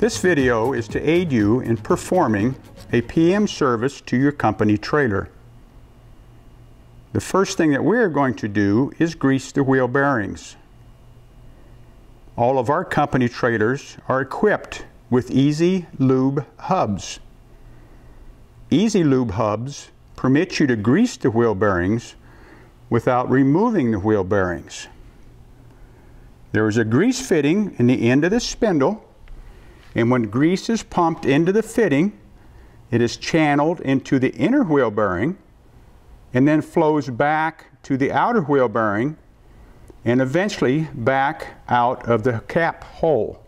This video is to aid you in performing a PM service to your company trailer. The first thing that we're going to do is grease the wheel bearings. All of our company trailers are equipped with Easy Lube hubs. Easy Lube hubs permit you to grease the wheel bearings without removing the wheel bearings. There is a grease fitting in the end of the spindle and when grease is pumped into the fitting, it is channeled into the inner wheel bearing and then flows back to the outer wheel bearing and eventually back out of the cap hole.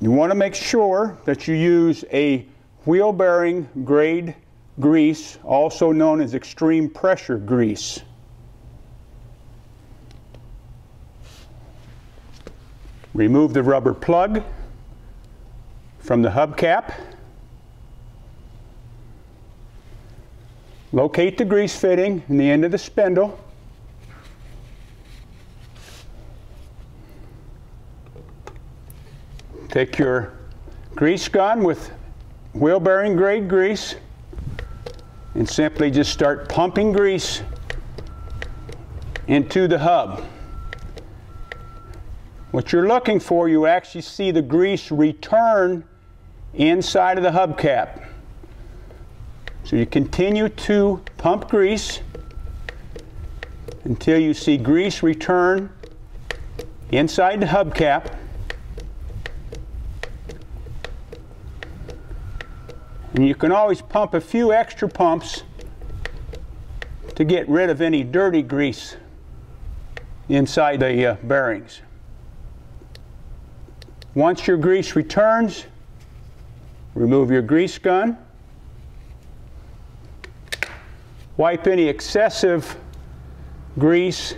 You want to make sure that you use a wheel bearing grade grease, also known as extreme pressure grease. Remove the rubber plug from the hubcap. Locate the grease fitting in the end of the spindle. Take your grease gun with wheel bearing grade grease and simply just start pumping grease into the hub. What you're looking for, you actually see the grease return inside of the hubcap. So you continue to pump grease until you see grease return inside the hubcap. And you can always pump a few extra pumps to get rid of any dirty grease inside the uh, bearings. Once your grease returns, remove your grease gun. Wipe any excessive grease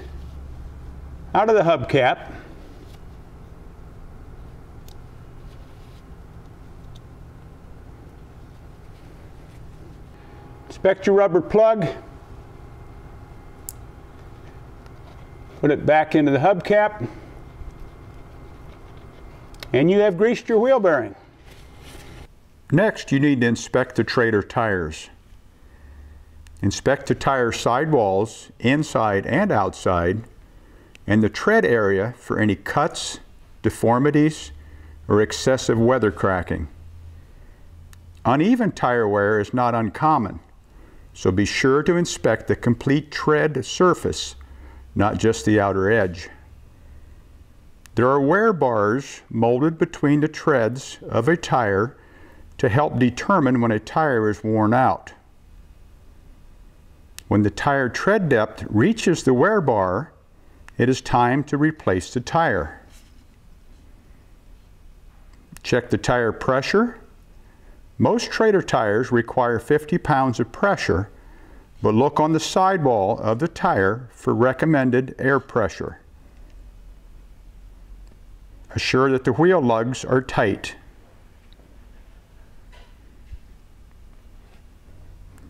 out of the hubcap. Inspect your rubber plug. Put it back into the hubcap and you have greased your wheel bearing. Next, you need to inspect the trailer tires. Inspect the tire sidewalls, inside and outside, and the tread area for any cuts, deformities, or excessive weather cracking. Uneven tire wear is not uncommon, so be sure to inspect the complete tread surface, not just the outer edge. There are wear bars molded between the treads of a tire to help determine when a tire is worn out. When the tire tread depth reaches the wear bar, it is time to replace the tire. Check the tire pressure. Most trailer tires require 50 pounds of pressure, but look on the sidewall of the tire for recommended air pressure. Assure that the wheel lugs are tight.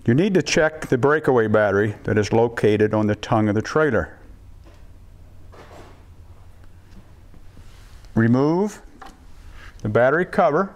You need to check the breakaway battery that is located on the tongue of the trailer. Remove the battery cover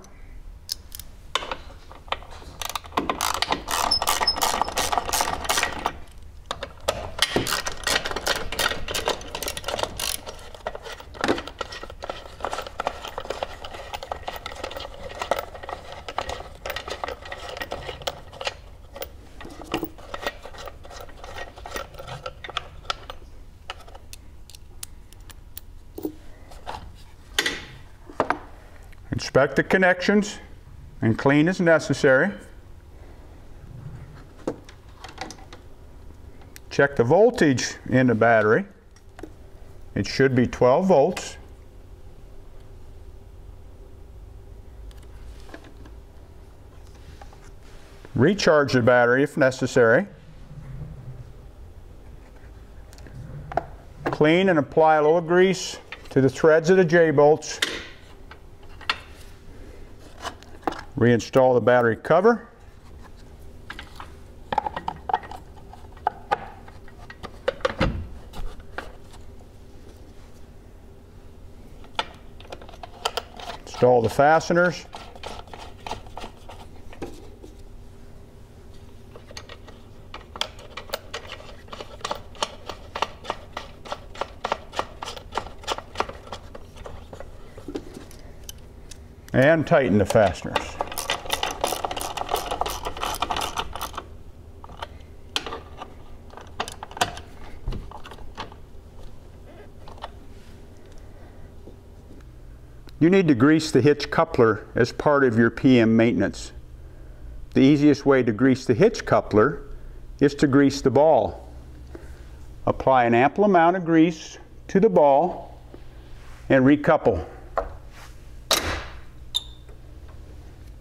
Inspect the connections and clean as necessary. Check the voltage in the battery. It should be 12 volts. Recharge the battery if necessary. Clean and apply a little grease to the threads of the J-bolts Reinstall the battery cover. Install the fasteners. And tighten the fasteners. You need to grease the hitch coupler as part of your PM maintenance. The easiest way to grease the hitch coupler is to grease the ball. Apply an ample amount of grease to the ball and recouple.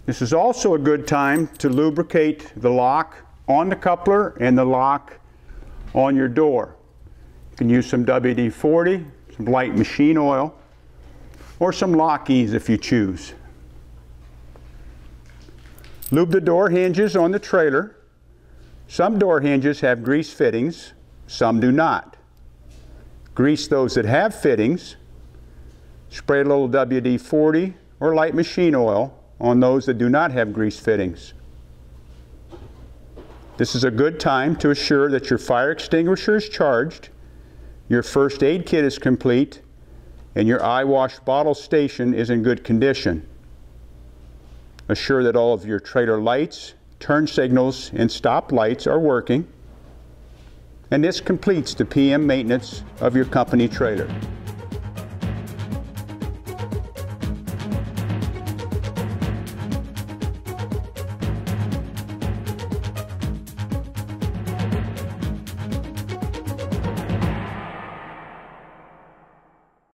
This is also a good time to lubricate the lock on the coupler and the lock on your door. You can use some WD-40, some light machine oil, or some Lock-Ease if you choose. Lube the door hinges on the trailer. Some door hinges have grease fittings, some do not. Grease those that have fittings. Spray a little WD-40 or light machine oil on those that do not have grease fittings. This is a good time to assure that your fire extinguisher is charged, your first aid kit is complete, and your eye wash bottle station is in good condition. Assure that all of your trailer lights, turn signals, and stop lights are working. And this completes the PM maintenance of your company trailer.